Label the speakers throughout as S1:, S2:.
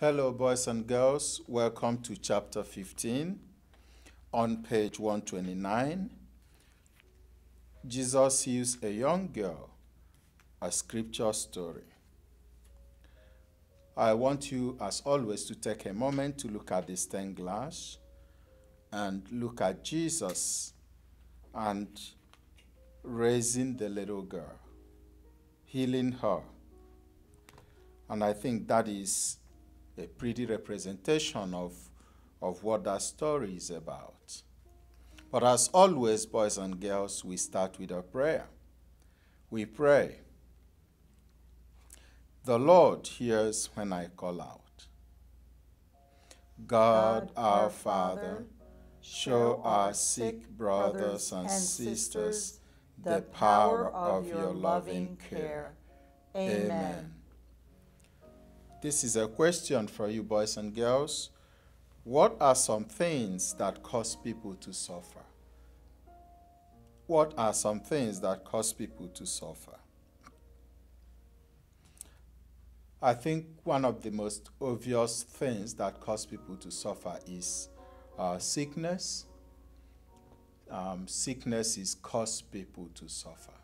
S1: Hello, boys and girls. Welcome to chapter 15. On page 129, Jesus heals a young girl, a scripture story. I want you, as always, to take a moment to look at the stained glass and look at Jesus and raising the little girl, healing her. And I think that is a pretty representation of, of what that story is about. But as always, boys and girls, we start with a prayer. We pray. The Lord hears when I call out. God, our Father, show our sick brothers and sisters the power of your loving care. Amen. This is a question for you, boys and girls. What are some things that cause people to suffer? What are some things that cause people to suffer? I think one of the most obvious things that cause people to suffer is uh, sickness. Um, sickness is cause people to suffer.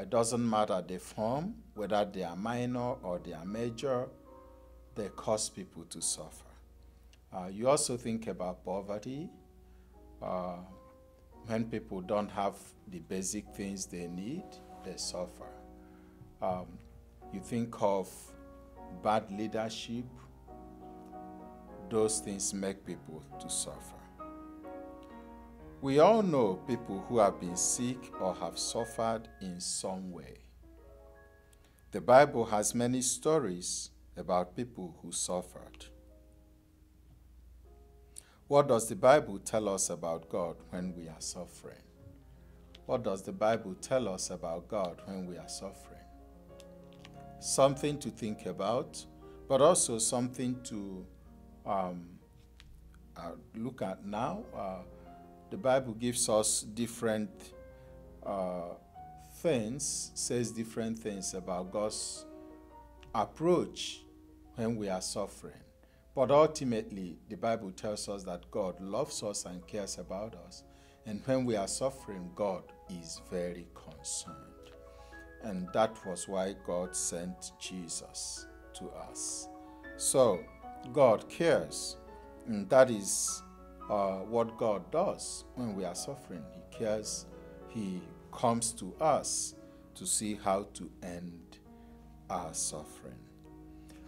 S1: It doesn't matter the form, whether they are minor or they are major, they cause people to suffer. Uh, you also think about poverty. Uh, when people don't have the basic things they need, they suffer. Um, you think of bad leadership, those things make people to suffer. We all know people who have been sick or have suffered in some way. The Bible has many stories about people who suffered. What does the Bible tell us about God when we are suffering? What does the Bible tell us about God when we are suffering? Something to think about, but also something to um, uh, look at now. Uh, the Bible gives us different uh, things, says different things about God's approach when we are suffering. But ultimately, the Bible tells us that God loves us and cares about us. And when we are suffering, God is very concerned. And that was why God sent Jesus to us. So, God cares. And that is uh, what God does when we are suffering. He cares, He comes to us to see how to end our suffering.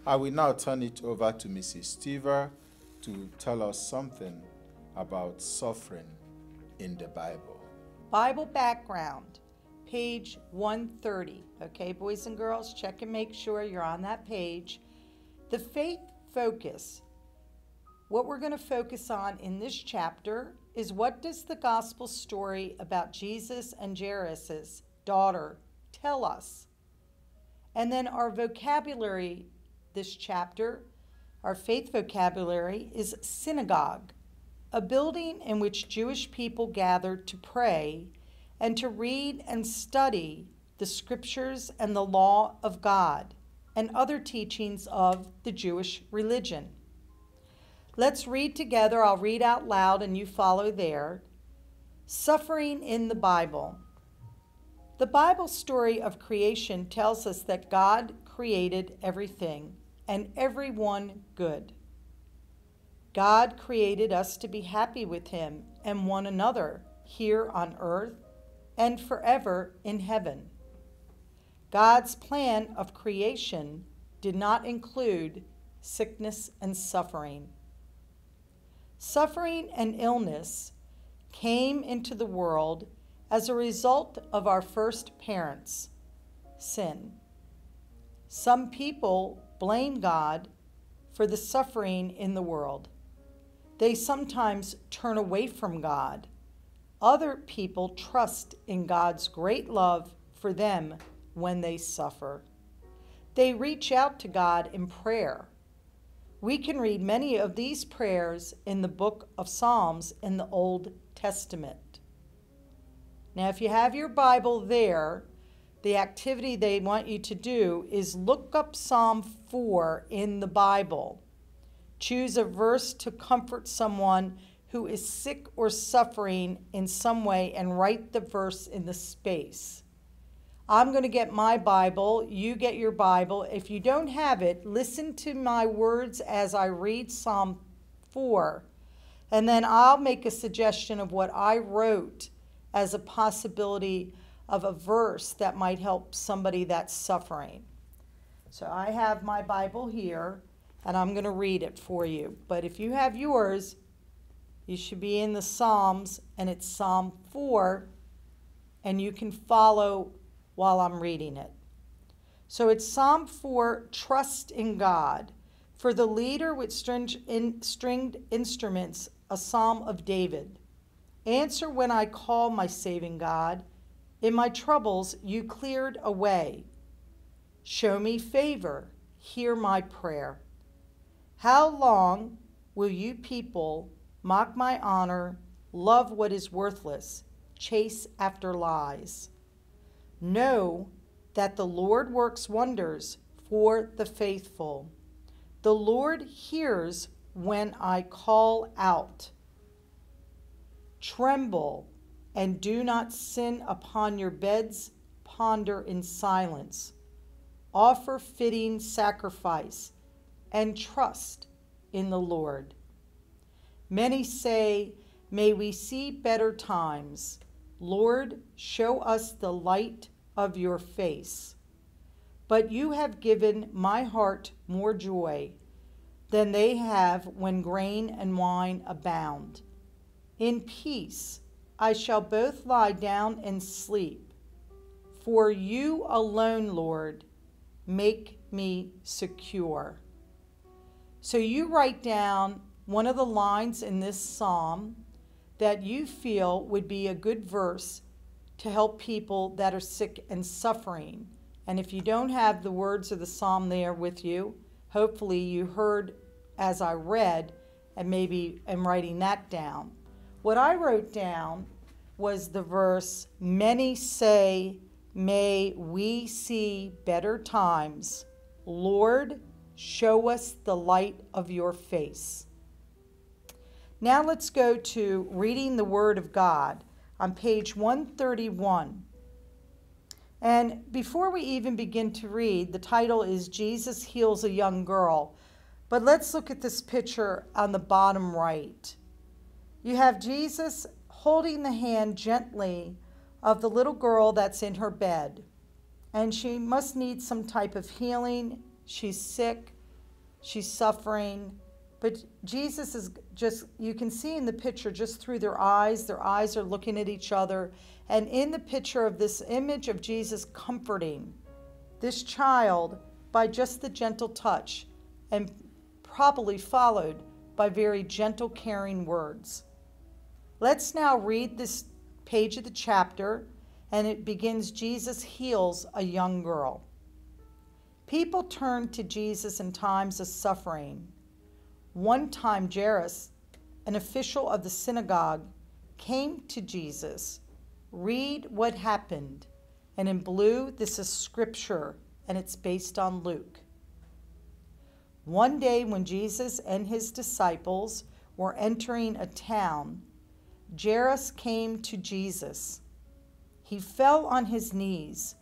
S1: I will now turn it over to Mrs. Stever to tell us something about suffering in the Bible.
S2: Bible background, page 130. Okay, boys and girls, check and make sure you're on that page. The faith focus what we're going to focus on in this chapter is what does the gospel story about Jesus and Jairus' daughter tell us? And then our vocabulary this chapter, our faith vocabulary is synagogue, a building in which Jewish people gather to pray and to read and study the scriptures and the law of God and other teachings of the Jewish religion. Let's read together. I'll read out loud and you follow there. Suffering in the Bible. The Bible story of creation tells us that God created everything and everyone good. God created us to be happy with Him and one another here on earth and forever in heaven. God's plan of creation did not include sickness and suffering. Suffering and illness came into the world as a result of our first parents' sin. Some people blame God for the suffering in the world. They sometimes turn away from God. Other people trust in God's great love for them when they suffer. They reach out to God in prayer we can read many of these prayers in the book of Psalms in the Old Testament. Now, if you have your Bible there, the activity they want you to do is look up Psalm 4 in the Bible. Choose a verse to comfort someone who is sick or suffering in some way and write the verse in the space. I'm going to get my Bible, you get your Bible. If you don't have it, listen to my words as I read Psalm 4, and then I'll make a suggestion of what I wrote as a possibility of a verse that might help somebody that's suffering. So I have my Bible here, and I'm going to read it for you. But if you have yours, you should be in the Psalms, and it's Psalm 4, and you can follow while I'm reading it. So it's Psalm 4 Trust in God. For the leader with stringed instruments, a psalm of David. Answer when I call my saving God. In my troubles, you cleared away. Show me favor. Hear my prayer. How long will you people mock my honor, love what is worthless, chase after lies? Know that the Lord works wonders for the faithful. The Lord hears when I call out. Tremble and do not sin upon your beds, ponder in silence. Offer fitting sacrifice and trust in the Lord. Many say, May we see better times. Lord, show us the light of your face. But you have given my heart more joy than they have when grain and wine abound. In peace I shall both lie down and sleep. For you alone, Lord, make me secure. So you write down one of the lines in this psalm that you feel would be a good verse to help people that are sick and suffering. And if you don't have the words of the psalm there with you, hopefully you heard as I read and maybe am writing that down. What I wrote down was the verse Many say, May we see better times. Lord, show us the light of your face. Now let's go to reading the Word of God on page 131. And before we even begin to read, the title is Jesus Heals a Young Girl. But let's look at this picture on the bottom right. You have Jesus holding the hand gently of the little girl that's in her bed. And she must need some type of healing. She's sick, she's suffering, but Jesus is just, you can see in the picture just through their eyes, their eyes are looking at each other. And in the picture of this image of Jesus comforting this child by just the gentle touch and probably followed by very gentle, caring words. Let's now read this page of the chapter, and it begins Jesus heals a young girl. People turn to Jesus in times of suffering one time, Jairus, an official of the synagogue, came to Jesus. Read what happened. And in blue, this is scripture, and it's based on Luke. One day, when Jesus and his disciples were entering a town, Jairus came to Jesus. He fell on his knees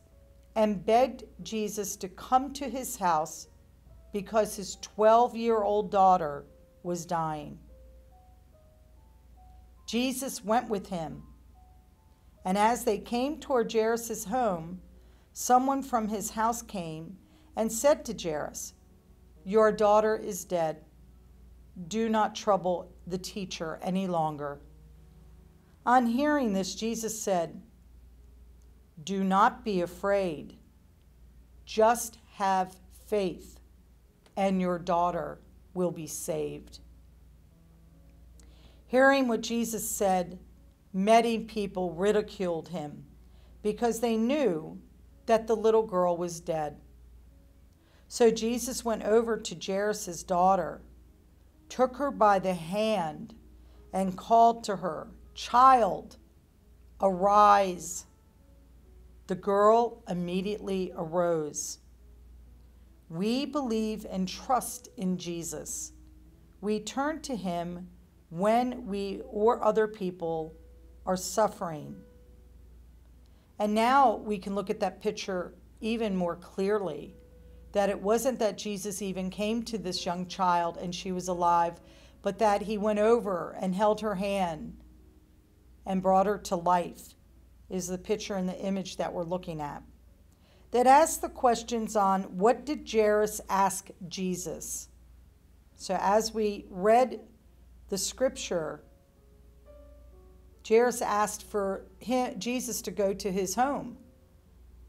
S2: and begged Jesus to come to his house because his 12 year old daughter was dying. Jesus went with him. And as they came toward Jairus' home, someone from his house came and said to Jairus, Your daughter is dead. Do not trouble the teacher any longer. On hearing this, Jesus said, Do not be afraid. Just have faith and your daughter will be saved. Hearing what Jesus said, many people ridiculed him because they knew that the little girl was dead. So Jesus went over to Jairus' daughter, took her by the hand, and called to her, Child, arise. The girl immediately arose. We believe and trust in Jesus. We turn to him when we or other people are suffering. And now we can look at that picture even more clearly that it wasn't that Jesus even came to this young child and she was alive, but that he went over and held her hand and brought her to life, is the picture and the image that we're looking at. That asks the questions on what did Jairus ask Jesus? So as we read the scripture, Jairus asked for him, Jesus to go to his home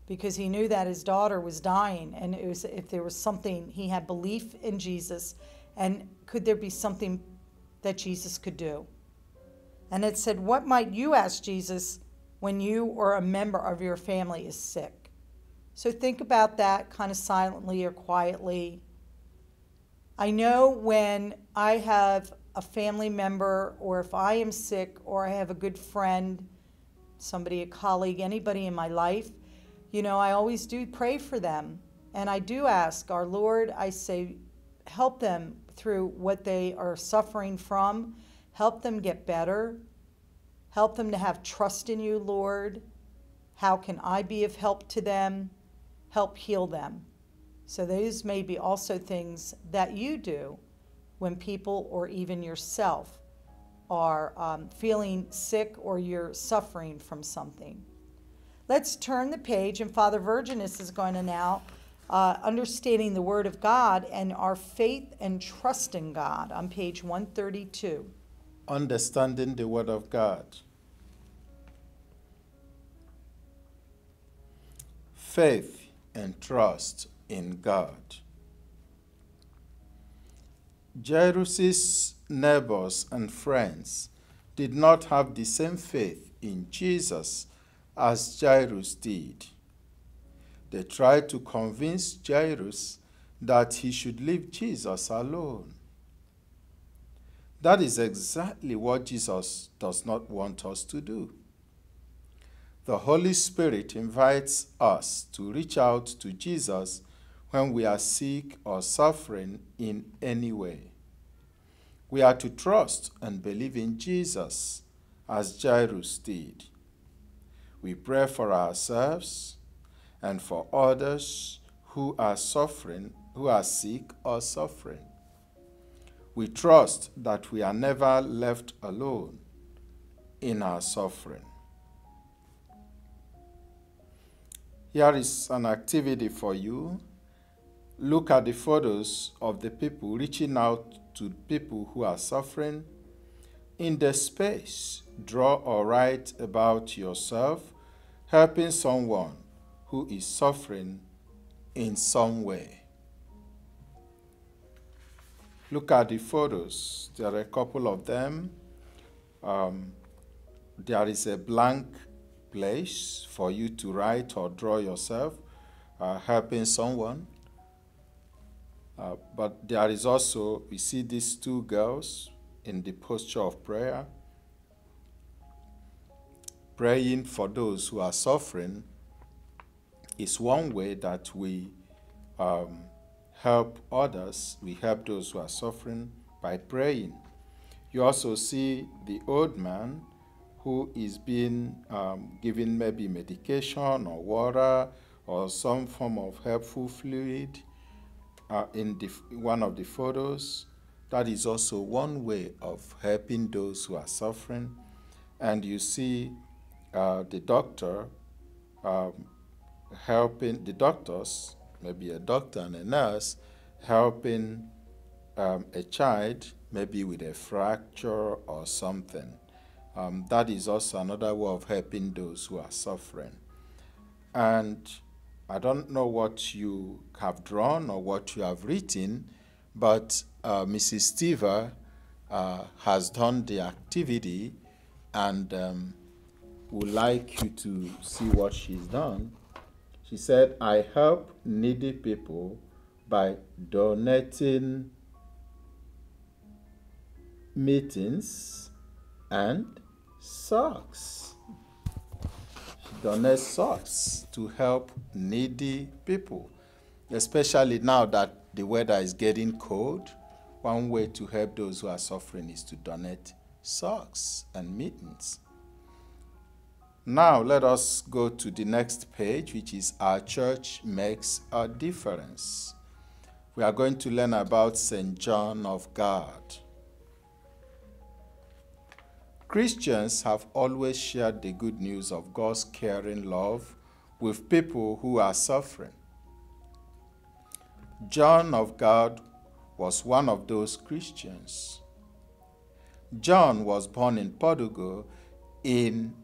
S2: because he knew that his daughter was dying and it was if there was something he had belief in Jesus and could there be something that Jesus could do and it said what might you ask Jesus when you or a member of your family is sick so think about that kind of silently or quietly I know when I have a family member or if I am sick or I have a good friend somebody a colleague anybody in my life you know, I always do pray for them. And I do ask our Lord, I say, help them through what they are suffering from, help them get better, help them to have trust in you, Lord. How can I be of help to them? Help heal them. So, those may be also things that you do when people or even yourself are um, feeling sick or you're suffering from something. Let's turn the page, and Father Virginus is going to now uh, understanding the Word of God and our faith and trust in God on page 132.
S1: Understanding the Word of God. Faith and trust in God. Jairus' neighbors and friends did not have the same faith in Jesus as Jairus did. They tried to convince Jairus that he should leave Jesus alone. That is exactly what Jesus does not want us to do. The Holy Spirit invites us to reach out to Jesus when we are sick or suffering in any way. We are to trust and believe in Jesus as Jairus did. We pray for ourselves and for others who are suffering, who are sick or suffering. We trust that we are never left alone in our suffering. Here is an activity for you. Look at the photos of the people reaching out to people who are suffering. In the space, draw or write about yourself helping someone who is suffering in some way. Look at the photos. There are a couple of them. Um, there is a blank place for you to write or draw yourself, uh, helping someone. Uh, but there is also, we see these two girls in the posture of prayer praying for those who are suffering is one way that we um, help others. We help those who are suffering by praying. You also see the old man who is being um, given maybe medication or water or some form of helpful fluid uh, in the, one of the photos. That is also one way of helping those who are suffering. And you see uh, the doctor um, helping the doctors, maybe a doctor and a nurse, helping um, a child, maybe with a fracture or something. Um, that is also another way of helping those who are suffering. And I don't know what you have drawn or what you have written, but uh, Mrs. Stever uh, has done the activity and um, would like you to see what she's done. She said, I help needy people by donating mittens and socks. She donate socks to help needy people, especially now that the weather is getting cold. One way to help those who are suffering is to donate socks and mittens. Now, let us go to the next page, which is Our Church Makes a Difference. We are going to learn about St. John of God. Christians have always shared the good news of God's caring love with people who are suffering. John of God was one of those Christians. John was born in Portugal in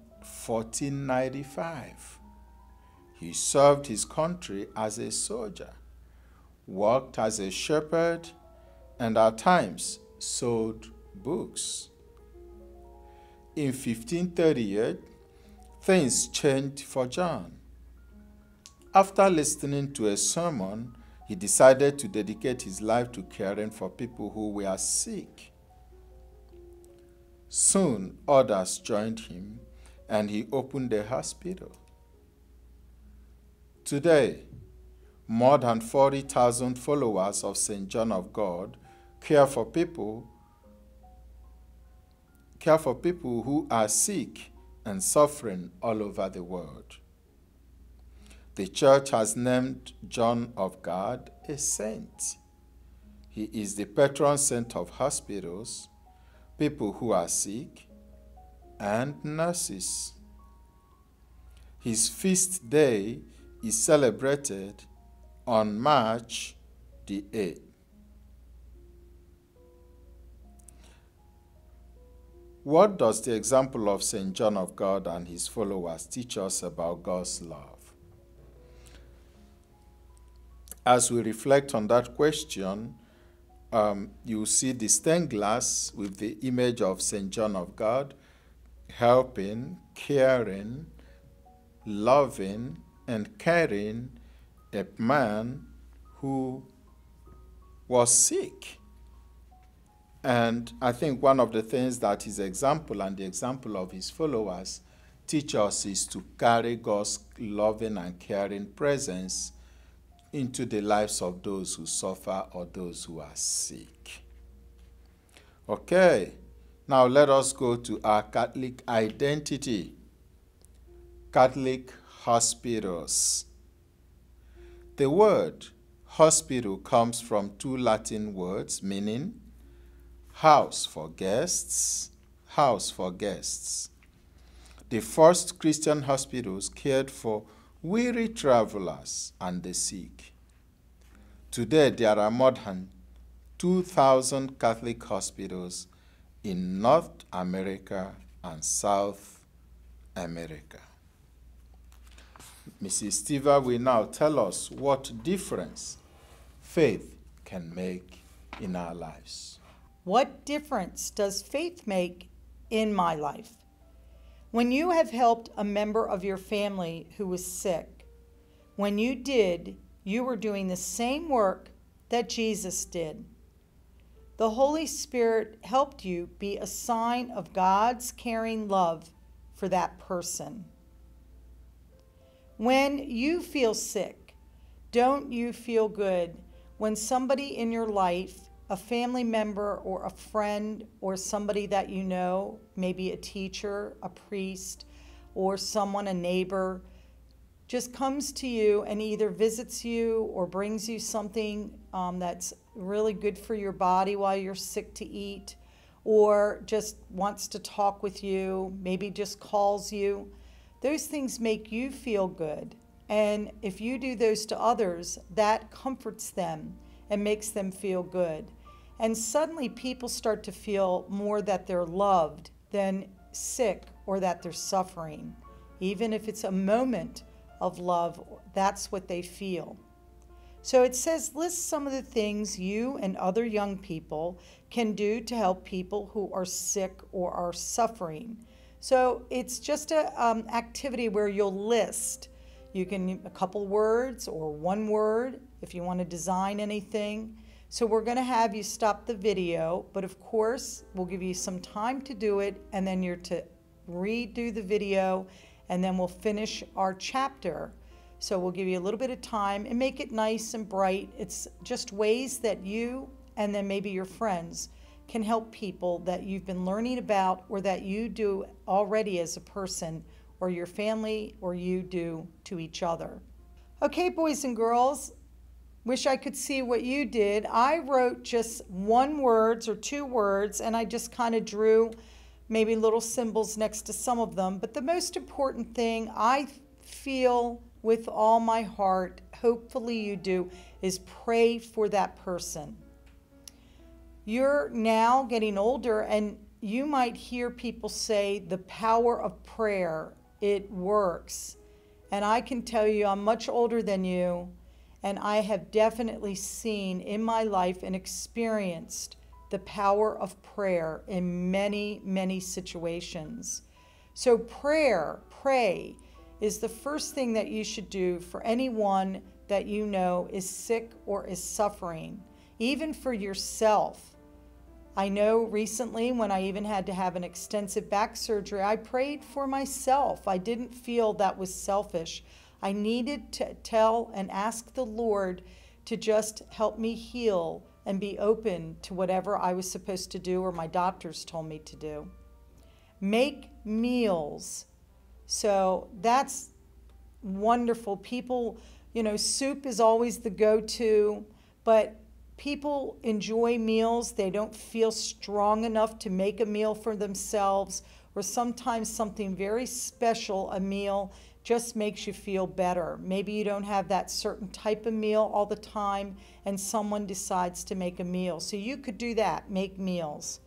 S1: 1495. He served his country as a soldier, worked as a shepherd, and at times sold books. In 1538, things changed for John. After listening to a sermon, he decided to dedicate his life to caring for people who were sick. Soon, others joined him and he opened a hospital. Today, more than 40,000 followers of St. John of God care for people care for people who are sick and suffering all over the world. The church has named John of God a saint. He is the patron saint of hospitals, people who are sick, and nurses. His feast day is celebrated on March the 8th. What does the example of St. John of God and his followers teach us about God's love? As we reflect on that question, um, you see the stained glass with the image of St. John of God helping, caring, loving, and caring a man who was sick. And I think one of the things that his example and the example of his followers teach us is to carry God's loving and caring presence into the lives of those who suffer or those who are sick. Okay, now let us go to our Catholic identity. Catholic hospitals. The word hospital comes from two Latin words meaning house for guests, house for guests. The first Christian hospitals cared for weary travelers and the sick. Today, there are more than 2,000 Catholic hospitals in North America and South America. Mrs. Stever will now tell us what difference faith can make in our lives.
S2: What difference does faith make in my life? When you have helped a member of your family who was sick, when you did, you were doing the same work that Jesus did. The Holy Spirit helped you be a sign of God's caring love for that person. When you feel sick, don't you feel good when somebody in your life a family member or a friend or somebody that you know, maybe a teacher, a priest, or someone, a neighbor, just comes to you and either visits you or brings you something um, that's really good for your body while you're sick to eat, or just wants to talk with you, maybe just calls you. Those things make you feel good. And if you do those to others, that comforts them and makes them feel good. And suddenly people start to feel more that they're loved than sick or that they're suffering. Even if it's a moment of love, that's what they feel. So it says, list some of the things you and other young people can do to help people who are sick or are suffering. So it's just an um, activity where you'll list. You can a couple words or one word if you want to design anything. So we're going to have you stop the video, but of course, we'll give you some time to do it, and then you're to redo the video and then we'll finish our chapter. So we'll give you a little bit of time and make it nice and bright. It's just ways that you and then maybe your friends can help people that you've been learning about or that you do already as a person or your family or you do to each other. Okay, boys and girls, wish I could see what you did. I wrote just one words or two words and I just kind of drew maybe little symbols next to some of them. But the most important thing I feel with all my heart, hopefully you do, is pray for that person. You're now getting older, and you might hear people say the power of prayer, it works. And I can tell you, I'm much older than you, and I have definitely seen in my life and experienced the power of prayer in many, many situations. So, prayer, pray, is the first thing that you should do for anyone that you know is sick or is suffering, even for yourself. I know recently when I even had to have an extensive back surgery, I prayed for myself. I didn't feel that was selfish. I needed to tell and ask the Lord to just help me heal and be open to whatever I was supposed to do or my doctors told me to do. Make meals. So that's wonderful. People, you know, soup is always the go to, but people enjoy meals. They don't feel strong enough to make a meal for themselves, or sometimes something very special, a meal, just makes you feel better. Maybe you don't have that certain type of meal all the time, and someone decides to make a meal. So you could do that make meals.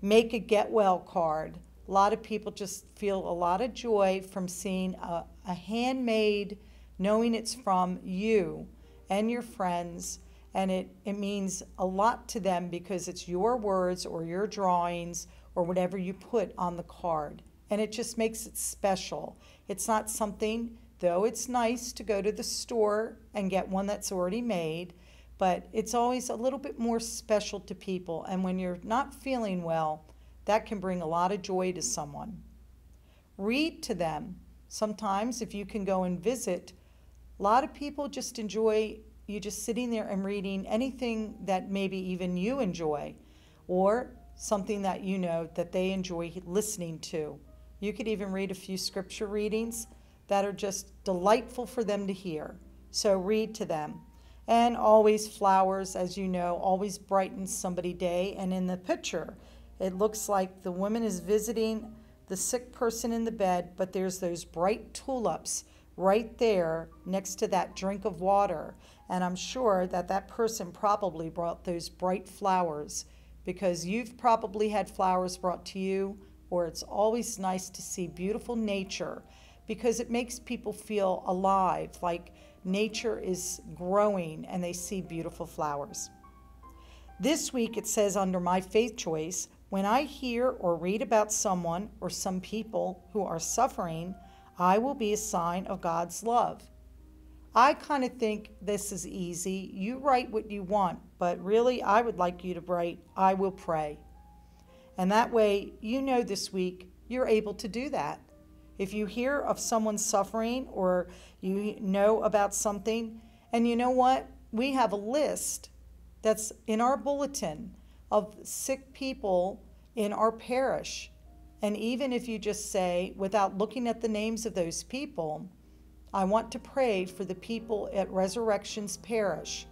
S2: Make a get well card. A lot of people just feel a lot of joy from seeing a, a handmade, knowing it's from you and your friends and it, it means a lot to them because it's your words or your drawings or whatever you put on the card. And it just makes it special. It's not something, though it's nice to go to the store and get one that's already made, but it's always a little bit more special to people. And when you're not feeling well, that can bring a lot of joy to someone. Read to them. Sometimes, if you can go and visit, a lot of people just enjoy you just sitting there and reading anything that maybe even you enjoy or something that you know that they enjoy listening to. You could even read a few scripture readings that are just delightful for them to hear. So read to them. And always flowers, as you know, always brightens somebody's day. And in the picture, it looks like the woman is visiting the sick person in the bed, but there's those bright tulips right there next to that drink of water. And I'm sure that that person probably brought those bright flowers because you've probably had flowers brought to you, or it's always nice to see beautiful nature because it makes people feel alive, like nature is growing and they see beautiful flowers. This week it says under my faith choice when I hear or read about someone or some people who are suffering, I will be a sign of God's love. I kind of think this is easy. You write what you want, but really, I would like you to write, I will pray. And that way, you know this week you're able to do that. If you hear of someone suffering or you know about something, and you know what? We have a list that's in our bulletin of sick people in our parish. And even if you just say, without looking at the names of those people, I want to pray for the people at Resurrections Parish.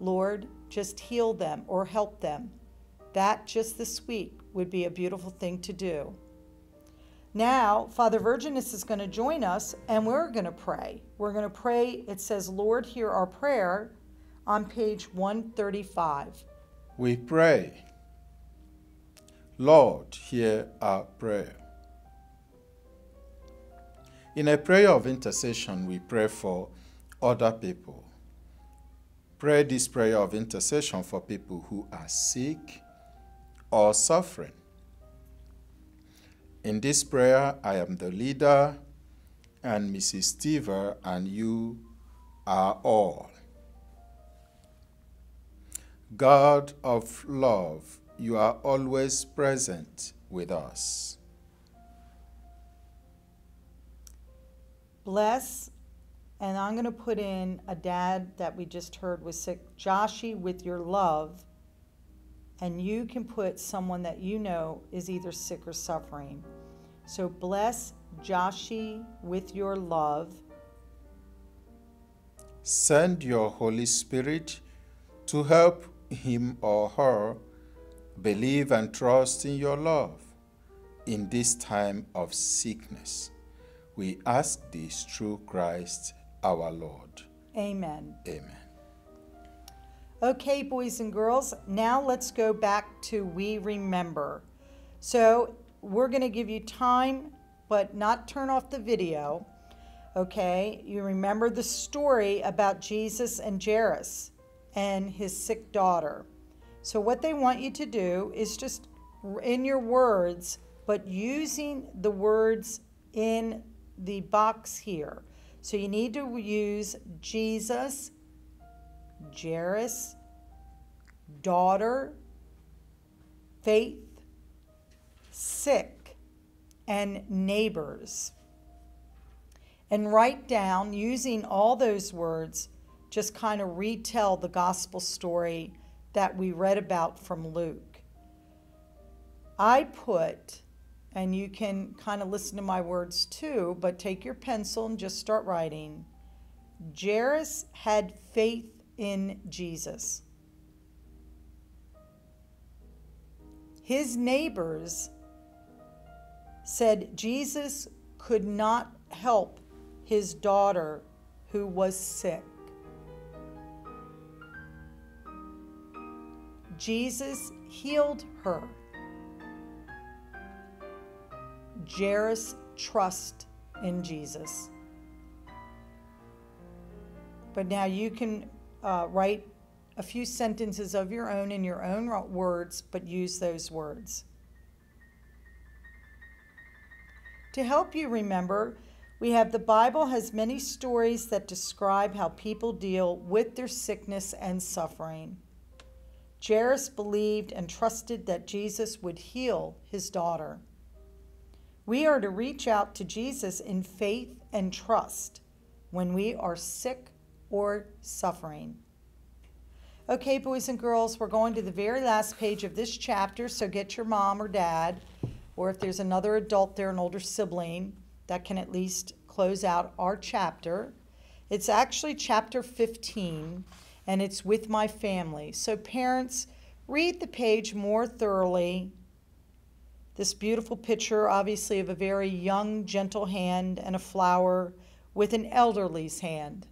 S2: Lord, just heal them or help them. That just this week would be a beautiful thing to do. Now, Father Virginus is going to join us and we're going to pray. We're going to pray, it says, Lord, hear our prayer on page 135.
S1: We pray, Lord, hear our prayer. In a prayer of intercession, we pray for other people. Pray this prayer of intercession for people who are sick or suffering. In this prayer, I am the leader, and Mrs. Stever and you are all. God of love, you are always present with us.
S2: Bless, and I'm going to put in a dad that we just heard was sick, Joshi, with your love. And you can put someone that you know is either sick or suffering. So bless Joshi with your love.
S1: Send your Holy Spirit to help him or her believe and trust in your love in this time of sickness. We ask this through Christ our Lord.
S2: Amen.
S1: Amen.
S2: Okay, boys and girls, now let's go back to We Remember. So we're going to give you time, but not turn off the video. Okay, you remember the story about Jesus and Jairus and his sick daughter. So, what they want you to do is just in your words, but using the words in the box here. So, you need to use Jesus, Jairus, daughter, faith, sick, and neighbors. And write down, using all those words, just kind of retell the gospel story that we read about from Luke. I put, and you can kind of listen to my words too, but take your pencil and just start writing. Jairus had faith in Jesus. His neighbors said Jesus could not help his daughter who was sick. Jesus healed her. Jairus trust in Jesus. But now you can uh, write a few sentences of your own in your own words, but use those words. To help you remember, we have the Bible has many stories that describe how people deal with their sickness and suffering. Jairus believed and trusted that Jesus would heal his daughter. We are to reach out to Jesus in faith and trust when we are sick or suffering. Okay, boys and girls, we're going to the very last page of this chapter, so get your mom or dad, or if there's another adult there, an older sibling, that can at least close out our chapter. It's actually chapter 15, and it's with my family. So, parents, read the page more thoroughly. This beautiful picture, obviously, of a very young, gentle hand and a flower with an elderly's hand.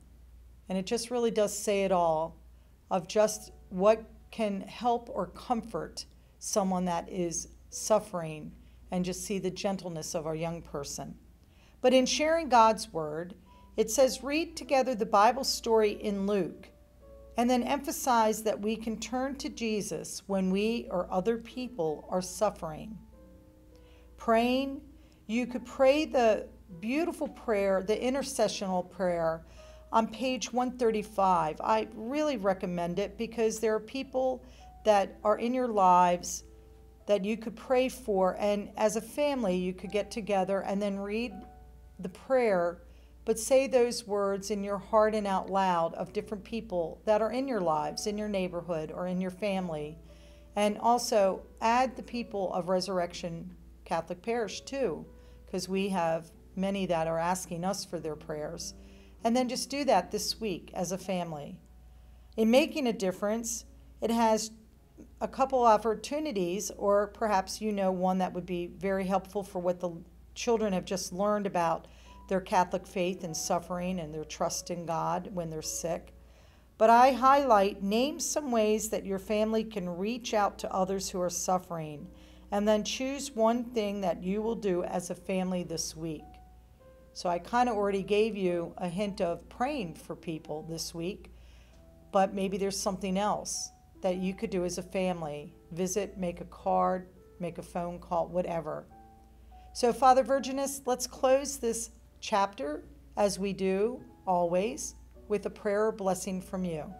S2: And it just really does say it all of just what can help or comfort someone that is suffering and just see the gentleness of our young person. But in sharing God's word, it says read together the Bible story in Luke and then emphasize that we can turn to Jesus when we or other people are suffering. Praying, you could pray the beautiful prayer, the intercessional prayer on page 135. I really recommend it because there are people that are in your lives that you could pray for, and as a family, you could get together and then read the prayer but say those words in your heart and out loud of different people that are in your lives, in your neighborhood, or in your family. And also add the people of Resurrection Catholic Parish too, because we have many that are asking us for their prayers. And then just do that this week as a family. In making a difference, it has a couple opportunities, or perhaps you know one that would be very helpful for what the children have just learned about their Catholic faith and suffering and their trust in God when they're sick. But I highlight name some ways that your family can reach out to others who are suffering, and then choose one thing that you will do as a family this week. So I kind of already gave you a hint of praying for people this week, but maybe there's something else that you could do as a family. Visit, make a card, make a phone call, whatever. So, Father Virginus, let's close this chapter, as we do always, with a prayer or blessing from you.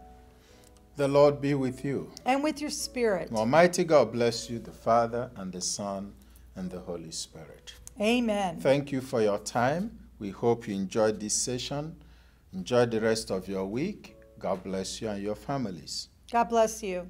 S1: The Lord be with you.
S2: And with your spirit.
S1: Almighty God bless you, the Father, and the Son, and the Holy Spirit.
S2: Amen.
S1: Thank you for your time. We hope you enjoyed this session. Enjoy the rest of your week. God bless you and your families.
S2: God bless you.